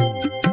you